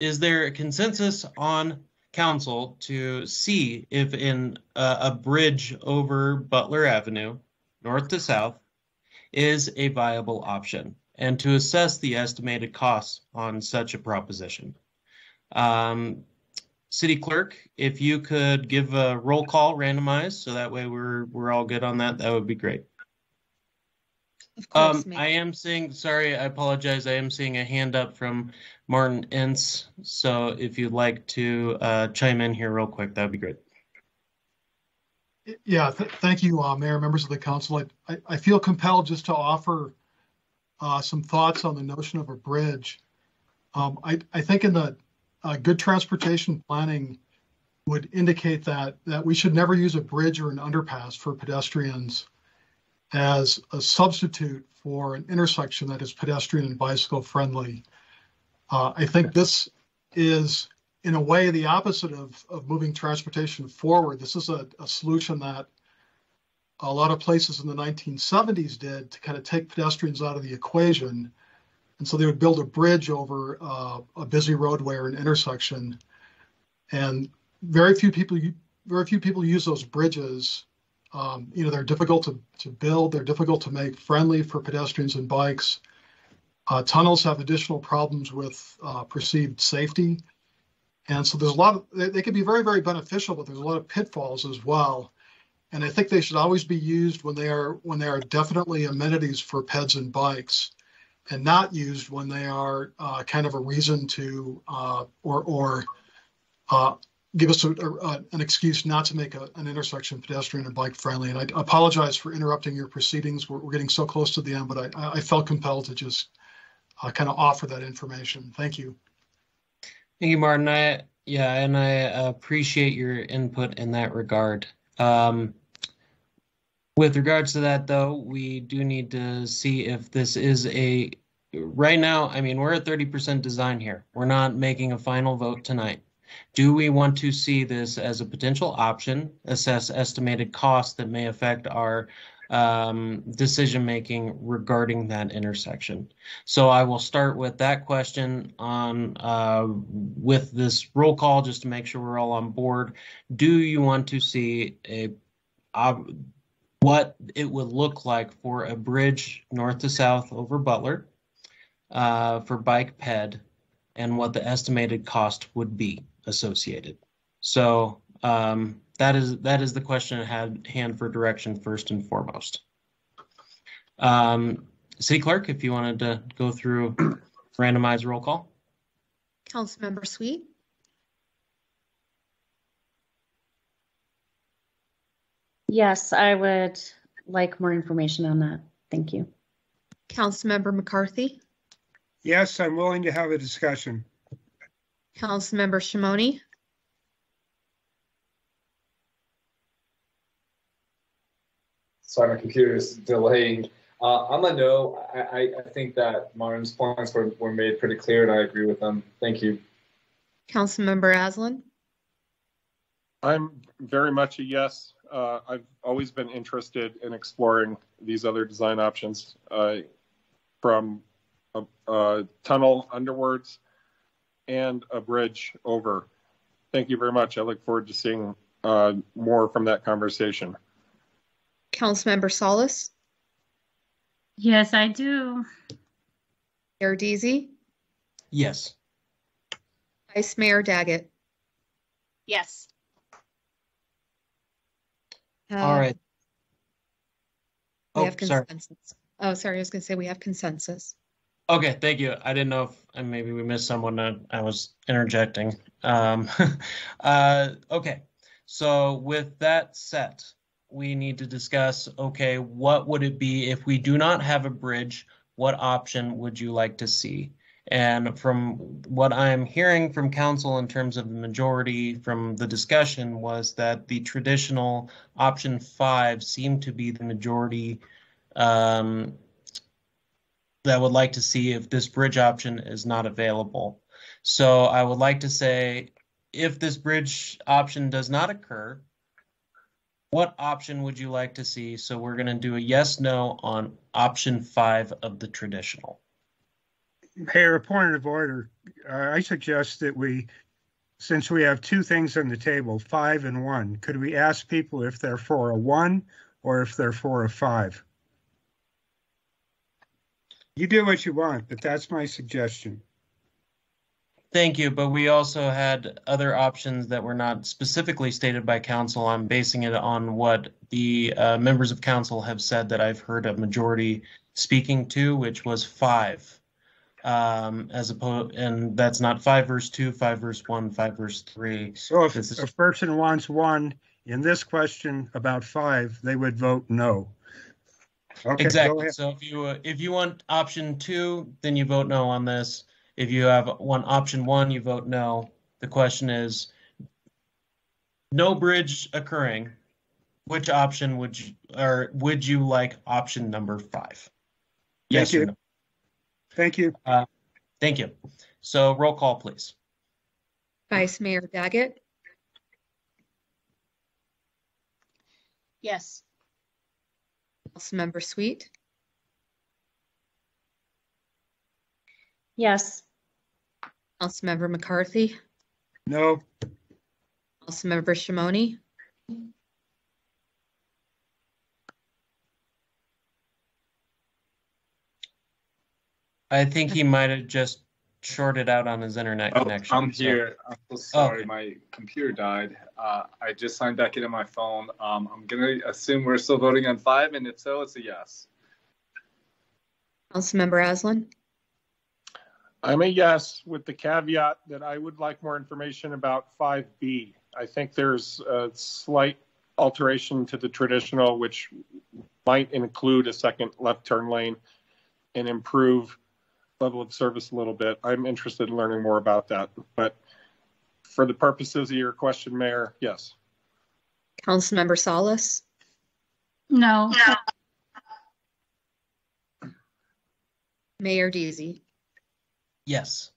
is there a consensus on council to see if in a, a bridge over Butler Avenue, north to south, is a viable option and to assess the estimated costs on such a proposition. Um, City Clerk, if you could give a roll call randomized, so that way we're, we're all good on that, that would be great. Of course, Um, I am seeing, sorry, I apologize. I am seeing a hand up from Martin Ince. So if you'd like to uh, chime in here real quick, that'd be great. Yeah, th- thank you, uh, Mayor, members of the council. I- I, I feel compelled just to offer uh, some thoughts on the notion of a bridge. Um, I, I think in the uh, good transportation planning would indicate that, that we should never use a bridge or an underpass for pedestrians as a substitute for an intersection that is pedestrian and bicycle friendly. Uh, I think this is in a way the opposite of, of moving transportation forward. This is a, a solution that a lot of places in the 1970s did to kind of take pedestrians out of the equation. And so they would build a bridge over uh, a busy roadway or an intersection. And very few people, very few people use those bridges. Um, you know, they're difficult to, to build. They're difficult to make friendly for pedestrians and bikes. Uh, tunnels have additional problems with uh, perceived safety. And so there's a lot of, they, they can be very, very beneficial, but there's a lot of pitfalls as well. And I think they should always be used when they are, when they are definitely amenities for peds and bikes and not used when they are uh, kind of a reason to, uh, or, or uh, give us a, a, an excuse not to make a, an intersection pedestrian and bike friendly. And I apologize for interrupting your proceedings. We're, we're getting so close to the end, but I, I felt compelled to just uh, kind of offer that information. Thank you. Thank you, Martin. I, yeah, and I appreciate your input in that regard. Um, with regards to that, though, we do need to see if this is a, right now, I mean, we're at 30% design here. We're not making a final vote tonight. Do we want to see this as a potential option, assess estimated costs that may affect our um, decision-making regarding that intersection? So I will start with that question on uh, with this roll call just to make sure we're all on board. Do you want to see a uh, what it would look like for a bridge north to south over Butler uh, for bike ped and what the estimated cost would be associated? So um, that is that is the question at had hand for direction first and foremost. Um, City Clerk, if you wanted to go through randomized roll call. Councilmember Sweet, Yes, I would like more information on that. Thank you. Councilmember McCarthy, Yes, I'm willing to have a discussion. Councilmember Shimoni, Sorry, my computer is delaying. Uh, I'm a no. I, I, I think that Martin's points were, were made pretty clear and I agree with them. Thank you. Councilmember Aslan, I'm very much a yes. Uh, I've always been interested in exploring these other design options, uh, from a, a tunnel underwards and a bridge over. Thank you very much. I look forward to seeing uh, more from that conversation. Councilmember Salas, Yes, I do. Mayor Deasy, Yes. Vice Mayor Daggett. Yes. All Uh, right. We Oh, have sorry. consensus. Oh, sorry, I was gonna say we have consensus. Okay, thank you. I didn't know if uh, maybe we missed someone. uh, I was interjecting. Um, uh, okay, so with that set, we need to discuss, okay, what would it be if we do not have a bridge? What option would you like to see? And from what I'm hearing from council in terms of the majority from the discussion was that the traditional option five seemed to be the majority um, that would like to see if this bridge option is not available. So I would like to say, if this bridge option does not occur, what option would you like to see? So we're going to do a yes, no on option five of the traditional. Mayor, a point of order. Uh, I suggest that we, since we have two things on the table, five and one, could we ask people if they're for a one or if they're for a five? You do what you want, but that's my suggestion. Thank you, but we also had other options that were not specifically stated by council. I'm basing it on what the uh, members of council have said that I've heard a majority speaking to, which was five. Um, as opposed, and that's not five verse two, five verse one, five verse three. So if a person wants one in this question about five, they would vote no. Okay, Exactly. So if you, uh, if you want option two, then you vote no on this. If you have one option one, you vote no. The question is, no bridge occurring, which option would you, or would you like option number five? Yes or you. no? Thank you. Thank you. So roll call, please. Vice Mayor Daggett, Yes. Councilmember Sweet, Yes. Councilmember McCarthy, No, Councilmember Shimoni, I think he might have just shorted out on his internet Oh, connection. I'm so- here. I'm so sorry. Okay. My computer died. Uh, I just signed back into my phone. Um, I'm gonna assume we're still voting on five, and if so, it's a yes. Councilmember Aslan, I'm a yes with the caveat that I would like more information about 5B. I think there's a slight alteration to the traditional, which might include a second left turn lane and improve level of service a little bit. I'm interested in learning more about that. But for the purposes of your question, Mayor, yes. Councilmember Salas, No. Mayor Deasy. Yes.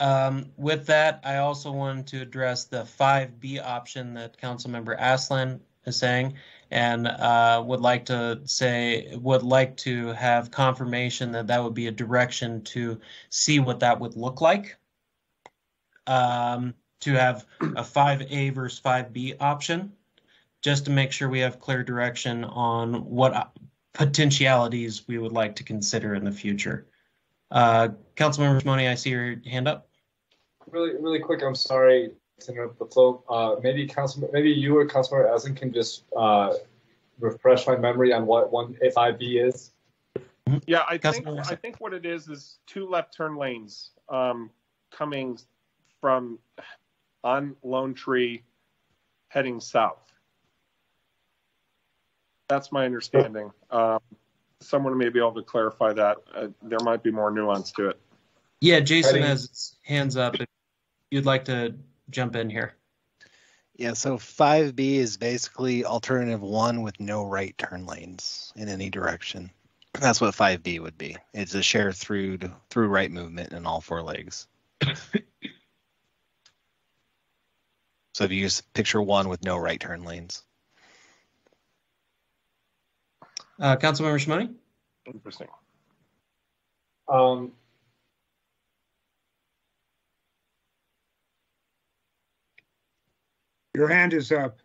Um, with that, I also wanted to address the five B option that Councilmember Aslan is saying. And, uh, would like to say, would like to have confirmation that that would be a direction to see what that would look like. Um, to have a five A versus five B option, just to make sure we have clear direction on what uh, potentialities we would like to consider in the future. Uh, Councilmember Shimoni, I see your hand up. Really, really quick. I'm sorry to interrupt. Uh, maybe Council, maybe you or Councilmember Aslan can just uh, refresh my memory on what one FIB is. Yeah, I think, I think what it is, is two left turn lanes, um, coming from on Lone Tree heading south. That's my understanding. Um, someone may be able to clarify that. Uh, there might be more nuance to it. Yeah, Jason Heading- has his hands up. If you'd like to jump in here. Yeah, so five B is basically alternative one with no right turn lanes in any direction. That's what five B would be. It's a share through to, through right movement in all four legs. so if you just picture one with no right turn lanes. Uh, Councilmember Shimoni? Interesting. Um, your hand is up.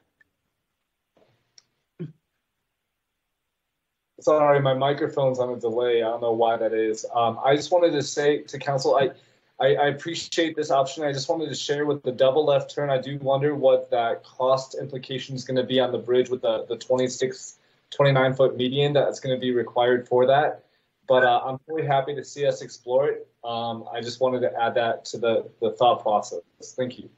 Sorry, my microphone's on a delay. I don't know why that is. Um, I just wanted to say to council, I, I, I appreciate this option. I just wanted to share with the double left turn. I do wonder what that cost implication is going to be on the bridge with the, the 26, 29 foot median that's going to be required for that. But uh, I'm really happy to see us explore it. Um, I just wanted to add that to the, the thought process. Thank you.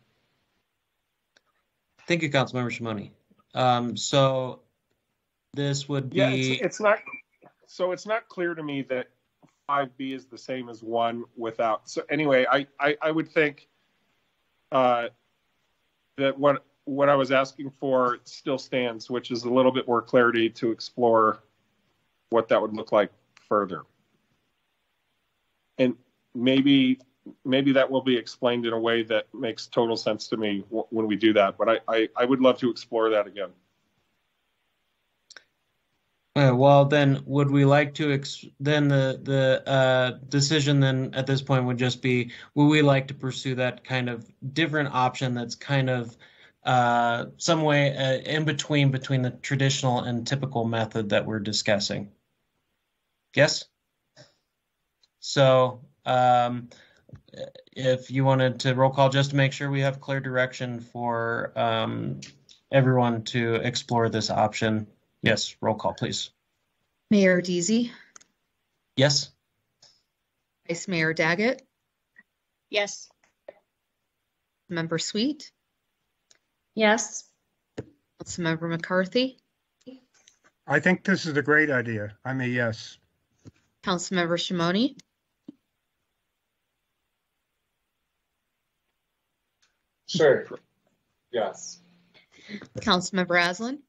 Thank you, Councilmember Shimoni. Um, so this would Yeah, be, it's, it's not, so it's not clear to me that five B is the same as one without, so anyway, I, I, I would think uh, that what, what I was asking for still stands, which is a little bit more clarity to explore what that would look like further. And maybe, maybe that will be explained in a way that makes total sense to me wh- when we do that, but I, I, I would love to explore that again. Uh, well, then, would we like to, ex- then the, the, uh, decision then at this point would just be, would we like to pursue that kind of different option that's kind of, uh, some way, uh, in between, between the traditional and typical method that we're discussing? Yes? So, um, if you wanted to roll call just to make sure we have clear direction for, um, everyone to explore this option. Yes, roll call, please. Mayor Deasy, Yes? Vice Mayor Daggett, Yes. Member Sweet, Yes. Councilmember McCarthy, I think this is a great idea. I'm a yes. Councilmember Shimoni, Sure. Yes. Councilmember Aslan,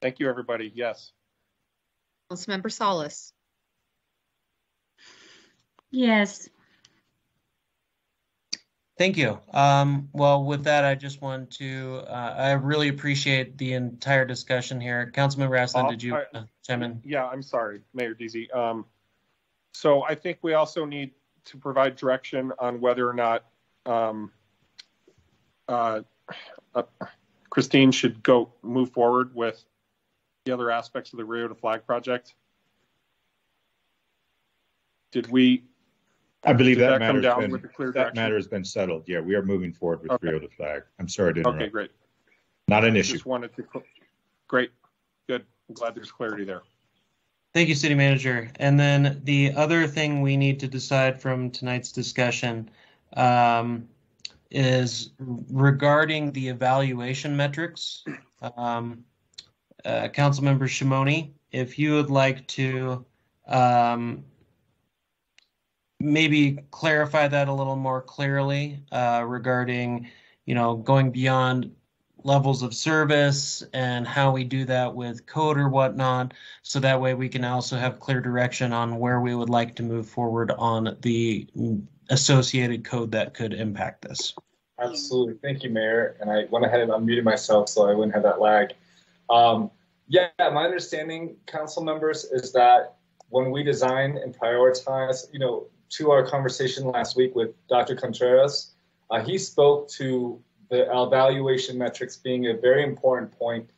Thank you, everybody. Yes. Councilmember Salas. Yes. Thank you. Um, well, with that, I just want to, uh, I really appreciate the entire discussion here. Councilmember Aslan, Bob, did you I- uh, chime in? Yeah, I'm sorry, Mayor Deasy. Um, so I think we also need to provide direction on whether or not, um, uh, uh, Christine should go, move forward with the other aspects of the Rio de Flag project. Did we, I believe Did that that come matter's down been, with a clear that direction? matter has been settled. Yeah, we are moving forward with Okay. Rio de Flag. I'm sorry to okay, interrupt. great. Not an issue. Just wanted to, great, good. I'm glad there's clarity there. Thank you, City Manager. And then the other thing we need to decide from tonight's discussion um, is regarding the evaluation metrics. Um, uh, Councilmember Shimoni, if you would like to um, maybe clarify that a little more clearly uh, regarding, you know, going beyond levels of service and how we do that with code or whatnot. So that way we can also have clear direction on where we would like to move forward on the associated code that could impact this. Absolutely. Thank you, Mayor. And I went ahead and unmuted myself so I wouldn't have that lag. Um, yeah, my understanding, council members, is that when we design and prioritize, you know, to our conversation last week with Dr. Contreras, uh, he spoke to the evaluation metrics being a very important point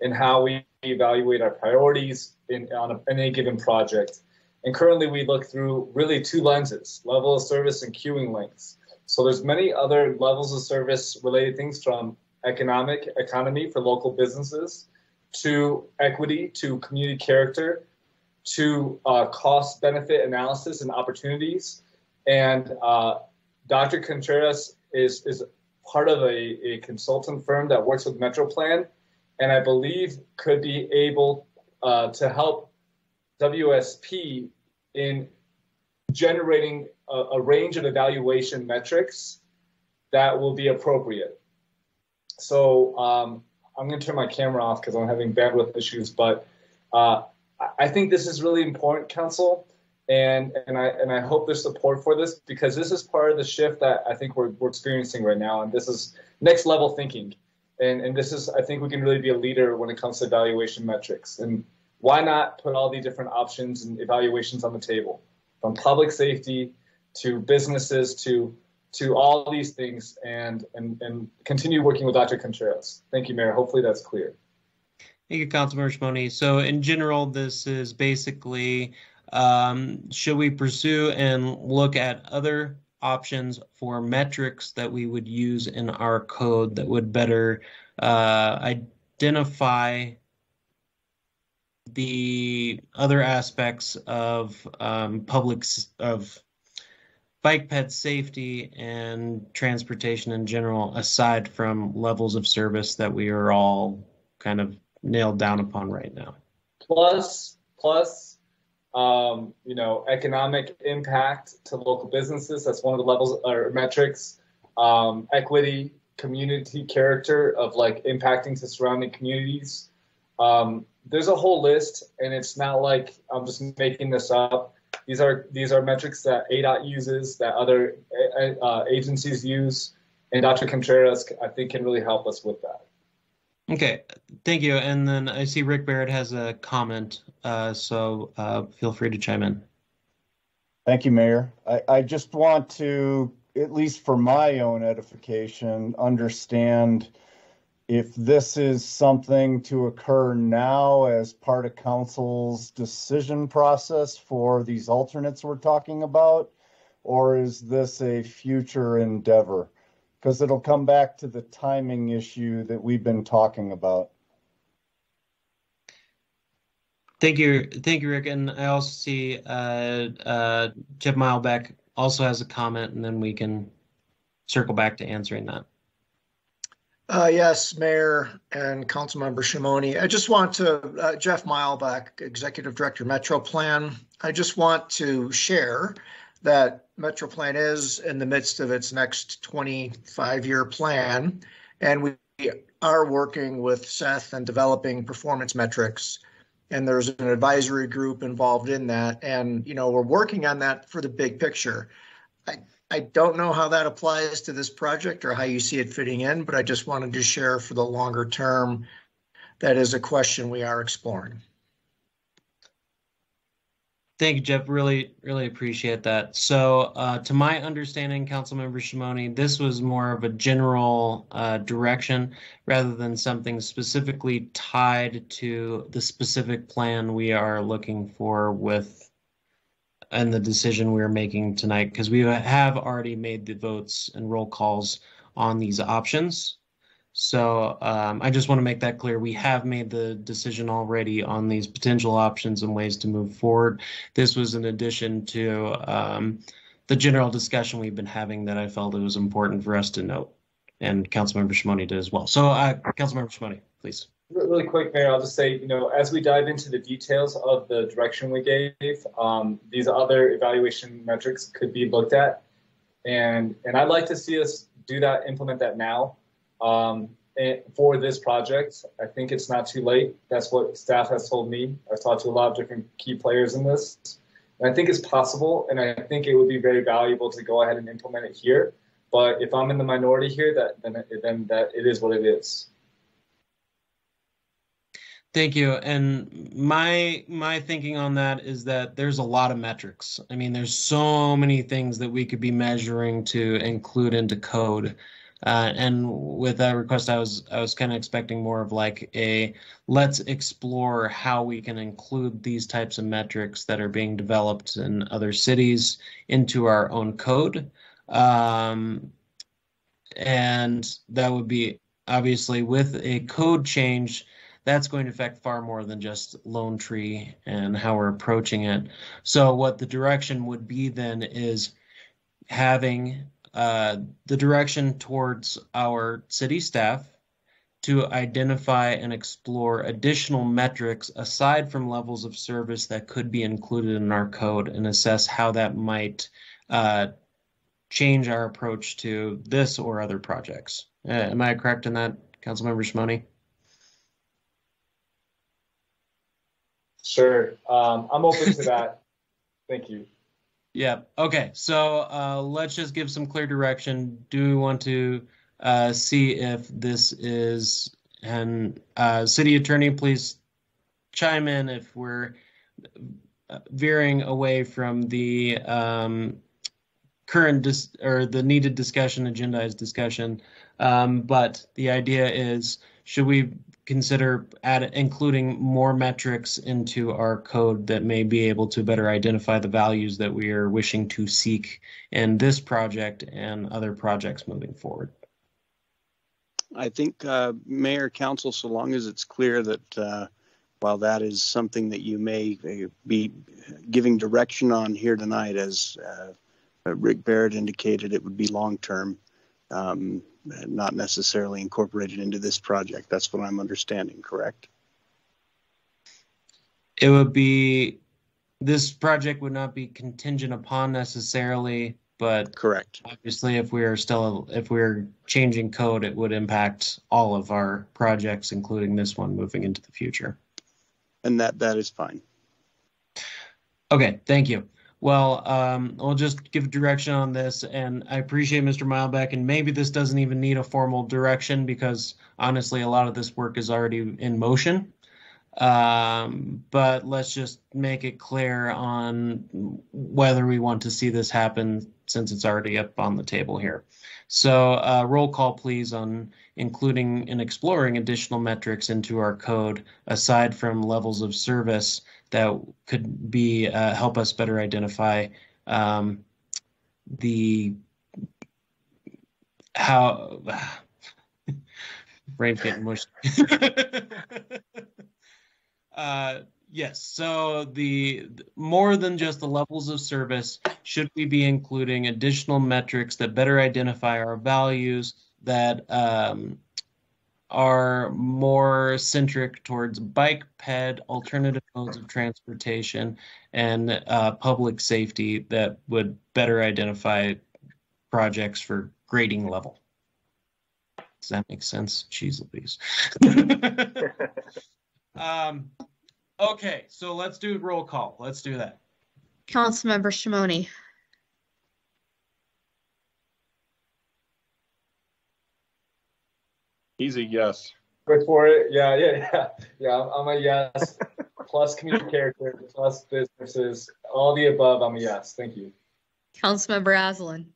in how we evaluate our priorities in on a, any given project. And currently, we look through really two lenses: level of service and queuing lengths. So there's many other levels of service related things from economic economy for local businesses to equity to community character to uh, cost benefit analysis and opportunities. And uh, Dr. Contreras is, is part of a, a consultant firm that works with MetroPlan and I believe could be able uh, to help WSP in generating a, a range of evaluation metrics that will be appropriate. So um, I'm going to turn my camera off because I'm having bandwidth issues, but uh, I- think this is really important, Council, and and I and I hope there's support for this because this is part of the shift that I think we're we're experiencing right now, and this is next level thinking, and and this is I think we can really be a leader when it comes to evaluation metrics, and why not put all the different options and evaluations on the table, from public safety to businesses to to all these things, and and and continue working with Dr. Contreras. Thank you, Mayor. Hopefully that's clear. Thank you, Councilmember Shimoni. So in general, this is basically, um, should we pursue and look at other options for metrics that we would use in our code that would better uh, identify the other aspects of um, public of bike ped safety and transportation in general, aside from levels of service that we are all kind of nailed down upon right now. plus plus um, you know economic impact to local businesses that's one of the levels or metrics um, equity community character of like impacting to surrounding communities um, there's a whole list and it's not like i'm just making this up these are these are metrics that adot uses that other uh, agencies use and dr contreras i think can really help us with that Okay, thank you. And then I see Rick Barrett has a comment, uh, so uh, feel free to chime in. Thank you, Mayor. I, I just want to, at least for my own edification, understand if this is something to occur now as part of council's decision process for these alternates we're talking about, or is this a future endeavor? Because it'll come back to the timing issue that we've been talking about. Thank you, thank you, Rick. And I also see uh, uh, Jeff Meilbeck also has a comment, and then we can circle back to answering that. Uh, yes, Mayor and Councilmember Shimoni. I just want to, uh, Jeff Meilbeck, Executive Director Metro Plan. I just want to share that Metro Plan is in the midst of its next 25-year plan. And we are working with Seth and developing performance metrics. And there's an advisory group involved in that. And, you know, we're working on that for the big picture. I, I don't know how that applies to this project or how you see it fitting in, but I just wanted to share for the longer term. That is a question we are exploring. Thank you, Jeff. Really, really appreciate that. So, uh, to my understanding, Councilmember Shimoni, this was more of a general uh, direction rather than something specifically tied to the specific plan we are looking for with and the decision we are making tonight because we have already made the votes and roll calls on these options. So um, I just want to make that clear. We have made the decision already on these potential options and ways to move forward. This was in addition to um, the general discussion we've been having that I felt it was important for us to note, and Councilmember Shimoni did as well. So, uh, Councilmember Shimoni, please. Really quick, Mayor, I'll just say, you know, as we dive into the details of the direction we gave, um, these other evaluation metrics could be looked at. And, and I'd like to see us do that, implement that now. Um, for this project, I think it's not too late. That's what staff has told me. I've talked to a lot of different key players in this. And I think it's possible, and I think it would be very valuable to go ahead and implement it here. But if I'm in the minority here, that then, then that it is what it is. Thank you. And my my thinking on that is that there's a lot of metrics. I mean, there's so many things that we could be measuring to include into code. Uh, and with that request, I was I was kind of expecting more of like a let's explore how we can include these types of metrics that are being developed in other cities into our own code. Um, and that would be obviously with a code change that's going to affect far more than just Lone Tree and how we're approaching it. So what the direction would be then is having uh, the direction towards our city staff to identify and explore additional metrics aside from levels of service that could be included in our code and assess how that might uh, change our approach to this or other projects. Uh, am I correct in that, Councilmember Shimoni? Sure. Um, I'm open to that. Thank you. Yeah. Okay. So uh, let's just give some clear direction. Do we want to uh, see if this is and uh, city attorney, please chime in if we're uh, veering away from the um, current dis- or the needed discussion, agendized discussion. Um, but the idea is, should we consider add, including more metrics into our code that may be able to better identify the values that we are wishing to seek in this project and other projects moving forward. I think, uh, Mayor, Council, so long as it's clear that uh, while that is something that you may uh, be giving direction on here tonight, as uh, Rick Barrett indicated, it would be long term. Um, not necessarily incorporated into this project. That's what I'm understanding, correct? It would be, this project would not be contingent upon necessarily, but correct. Obviously, if we are still, if we're changing code, it would impact all of our projects, including this one moving into the future. And that, that is fine. Okay, thank you. Well, um, I'll just give direction on this, and I appreciate Mr. Meilbeck, and maybe this doesn't even need a formal direction because honestly, a lot of this work is already in motion. Um, but let's just make it clear on whether we want to see this happen since it's already up on the table here. So, uh, roll call, please, on including and exploring additional metrics into our code aside from levels of service that could be uh, help us better identify um, the how brain getting mushed. uh, yes, so the more than just the levels of service, should we be including additional metrics that better identify our values that um, are more centric towards bike, ped, alternative modes of transportation, and uh, public safety that would better identify projects for grading level. Does that make sense? Cheese Louise. um, okay, so let's do roll call. Let's do that. Councilmember Shimoni, Easy, yes. Good for it. Yeah, yeah, yeah. Yeah, I'm, I'm a yes. plus community character, plus businesses, all the above. I'm a yes. Thank you. Councilmember Aslan,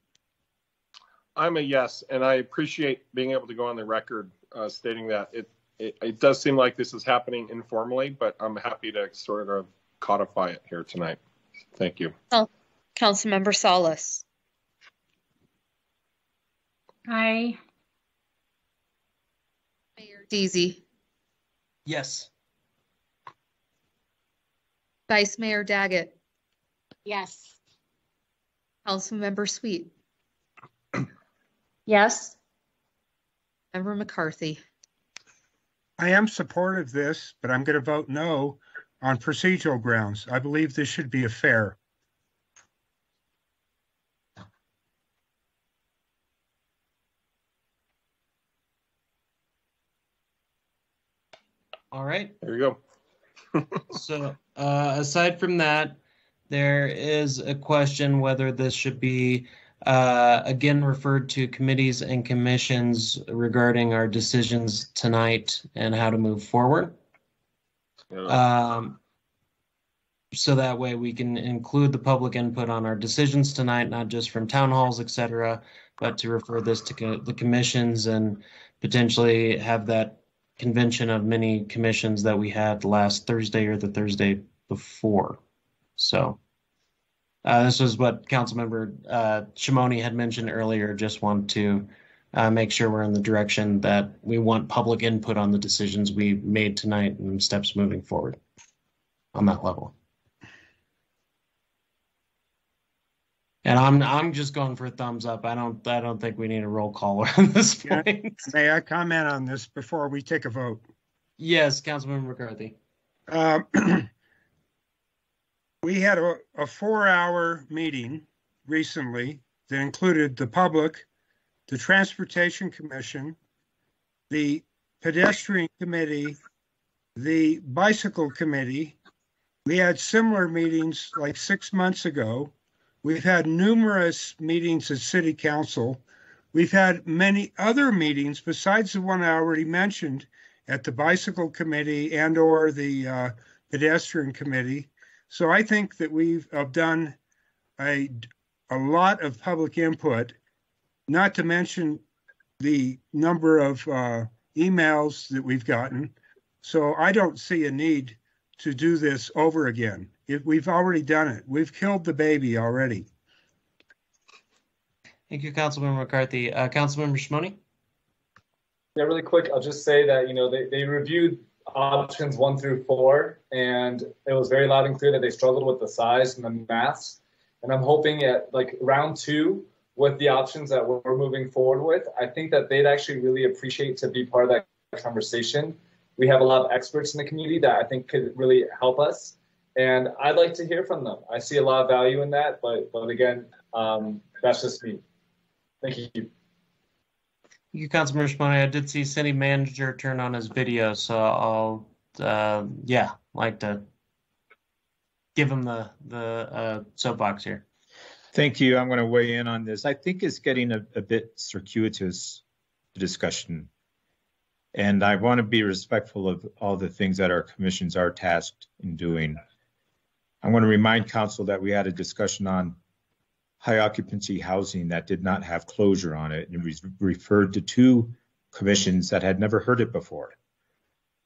I'm a yes, and I appreciate being able to go on the record uh, stating that it, it it does seem like this is happening informally, but I'm happy to sort of codify it here tonight. Thank you. Councilmember Salas, Aye. Mayor Deasy, Yes. Vice Mayor Daggett, Yes. Councilmember Sweet, Yes. Member McCarthy. I am supportive of this, but I'm going to vote no on procedural grounds. I believe this should be a fair. All right. There you go. So, uh, aside from that, there is a question whether this should be, uh, again referred to committees and commissions regarding our decisions tonight and how to move forward. Um, so that way we can include the public input on our decisions tonight, not just from town halls, et cetera, but to refer this to co- the commissions and potentially have that convention of many commissions that we had last Thursday or the Thursday before. So uh, this was what Councilmember uh, Shimoni had mentioned earlier. Just want to uh, make sure we're in the direction that we want public input on the decisions we made tonight and steps moving forward on that level. And I'm I'm just going for a thumbs up. I don't I don't think we need a roll call on this Yeah. point. May I comment on this before we take a vote? Yes, Councilman McCarthy. Um, We had a, a four-hour meeting recently that included the public, the Transportation Commission, the Pedestrian Committee, the Bicycle Committee. We had similar meetings like six months ago. We've had numerous meetings at City Council. We've had many other meetings besides the one I already mentioned at the Bicycle Committee and or the uh, Pedestrian Committee. So I think that we've uh, done a, a lot of public input, not to mention the number of uh, emails that we've gotten. So I don't see a need to do this over again. If we've already done it, we've killed the baby already. Thank you, Councilmember McCarthy. Uh, Councilmember Shimoni? Yeah, really quick, I'll just say that, you know, they, they reviewed options one through four, and it was very loud and clear that they struggled with the size and the maths. And I'm hoping at like round two, with the options that we're moving forward with, I think that they'd actually really appreciate to be part of that conversation. We have a lot of experts in the community that I think could really help us. And I'd like to hear from them. I see a lot of value in that, but but again, um, that's just me. Thank you. Thank you, Councilmember Shimoni. I did see city manager turn on his video, so I'll, uh, yeah, like to give him the, the uh, soapbox here. Thank you. I'm going to weigh in on this. I think it's getting a, a bit circuitous, the discussion. And I want to be respectful of all the things that our commissions are tasked in doing. I want to remind council that we had a discussion on high occupancy housing that did not have closure on it and was referred to two commissions that had never heard it before.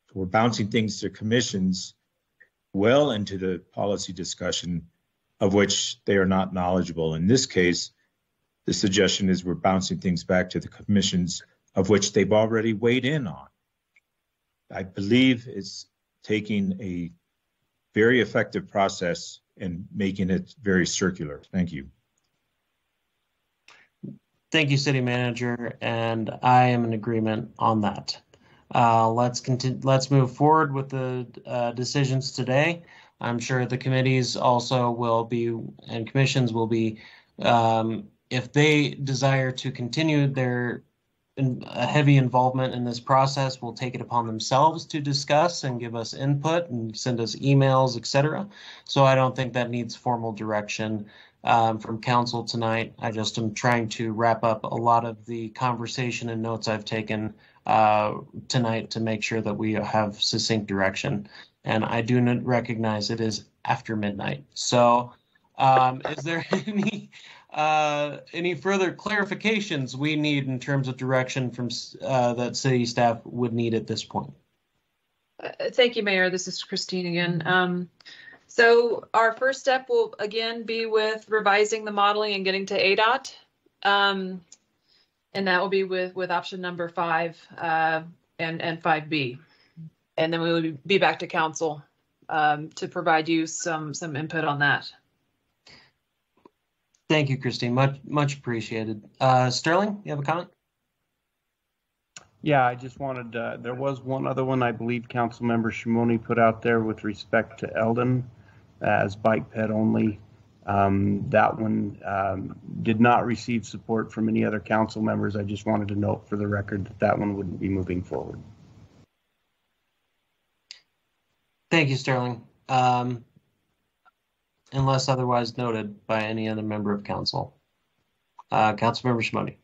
So We're bouncing things to commissions well into the policy discussion of which they are not knowledgeable. In this case, the suggestion is we're bouncing things back to the commissions of which they've already weighed in on. I believe it's taking a very effective process and making it very circular. Thank you. Thank you, city manager, and I am in agreement on that. Uh, let's continue, let's move forward with the, uh, decisions today. I'm sure the committees also will be, and commissions will be, um, if they desire to continue their in- a heavy involvement in this process, will take it upon themselves to discuss and give us input and send us emails, etc. So I don't think that needs formal direction um, from council tonight. I just am trying to wrap up a lot of the conversation and notes I've taken uh, tonight to make sure that we have succinct direction. And I do not recognize it is after midnight. So um, is there any uh, any further clarifications we need in terms of direction from uh, that city staff would need at this point? Uh, Thank you, Mayor. This is Christine again. Um, so our first step will again be with revising the modeling and getting to ADOT. Um, and that will be with, with option number five, uh, and, and five B. And then we will be back to council, um, to provide you some, some input on that. Thank you, Christine. Much much appreciated. Uh, Sterling, you have a comment? Yeah, I just wanted, uh, there was one other one I believe Councilmember Shimoni put out there with respect to Eldon as bike ped only. Um, that one, um, did not receive support from any other council members. I just wanted to note for the record that that one wouldn't be moving forward. Thank you, Sterling. Um, unless otherwise noted by any other member of council. Uh, Councilmember Shimoni.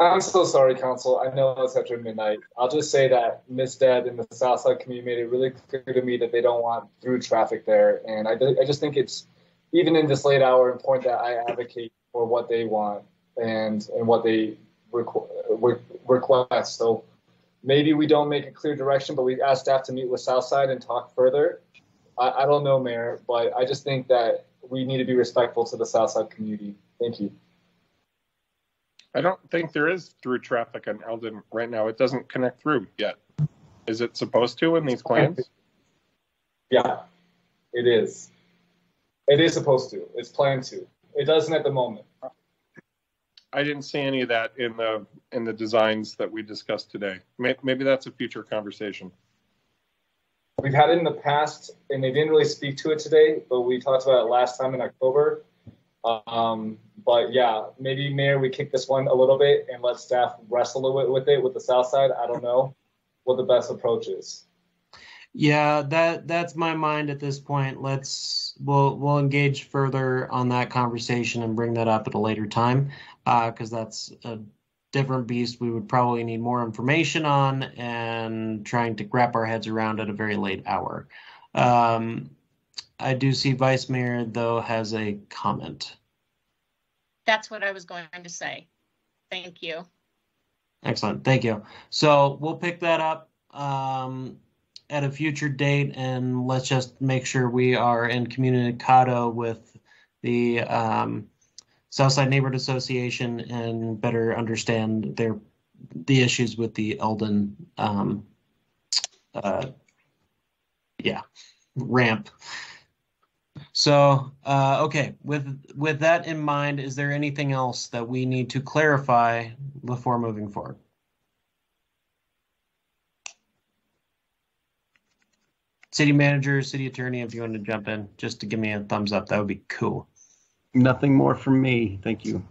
I'm so sorry, council. I know it's after midnight. I'll just say that Ms. Deb and the Southside community made it really clear to me that they don't want through traffic there. And I, I just think it's, even in this late hour, important that I advocate for what they want and, and what they requ- re- request. So maybe we don't make a clear direction, but we ask staff to meet with Southside and talk further. I, I don't know, Mayor, but I just think that we need to be respectful to the Southside community. Thank you. I don't think there is through traffic on Eldon right now. It doesn't connect through yet. Is it supposed to in these plans? Yeah, it is. It is supposed to. It's planned to. It doesn't at the moment. I didn't see any of that in the in the designs that we discussed today. Maybe that's a future conversation. We've had it in the past, and they didn't really speak to it today, but we talked about it last time in October. Um, but yeah, maybe Mayor, we kick this one a little bit and let staff wrestle a little bit with it with the South Side. I don't know what the best approach is. Yeah, that that's my mind at this point. Let's we'll we'll engage further on that conversation and bring that up at a later time, because that's a different beast. We would probably need more information on and trying to wrap our heads around at a very late hour. Um, I do see Vice Mayor though has a comment. That's what I was going to say. Thank you. Excellent, thank you. So we'll pick that up um, at a future date, and let's just make sure we are in communicado with the um, Southside Neighborhood Association and better understand their the issues with the Eldon, um, uh, yeah, ramp. So, uh, okay, with with that in mind, is there anything else that we need to clarify before moving forward? City manager, city attorney, if you want to jump in, just to give me a thumbs up, that would be cool. Nothing more from me. Thank you.